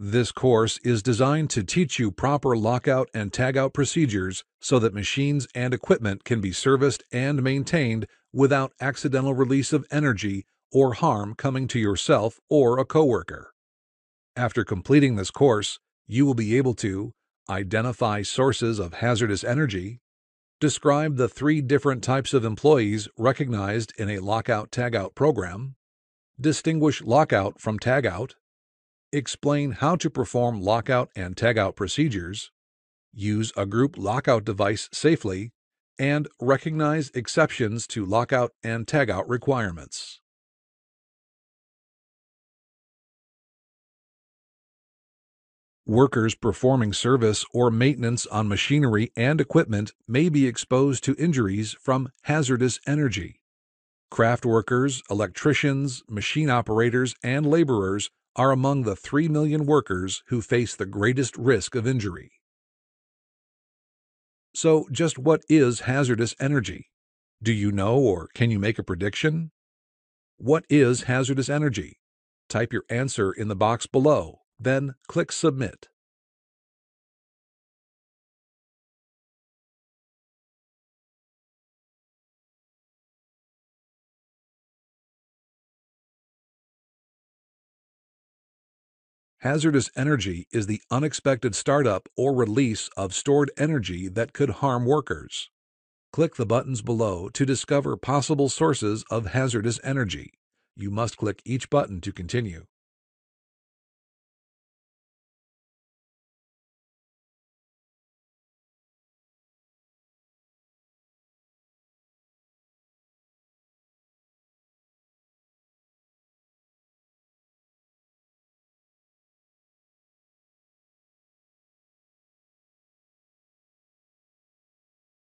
This course is designed to teach you proper lockout and tagout procedures so that machines and equipment can be serviced and maintained without accidental release of energy or harm coming to yourself or a coworker. After completing this course, you will be able to identify sources of hazardous energy, describe the three different types of employees recognized in a lockout tagout program, distinguish lockout from tagout, explain how to perform lockout and tagout procedures, use a group lockout device safely, and recognize exceptions to lockout and tagout requirements. Workers performing service or maintenance on machinery and equipment may be exposed to injuries from hazardous energy. Craft workers, electricians, machine operators, and laborers are among the 3 million workers who face the greatest risk of injury. So, just what is hazardous energy? Do you know or can you make a prediction? What is hazardous energy? Type your answer in the box below, then click Submit. Hazardous energy is the unexpected startup or release of stored energy that could harm workers. Click the buttons below to discover possible sources of hazardous energy. You must click each button to continue.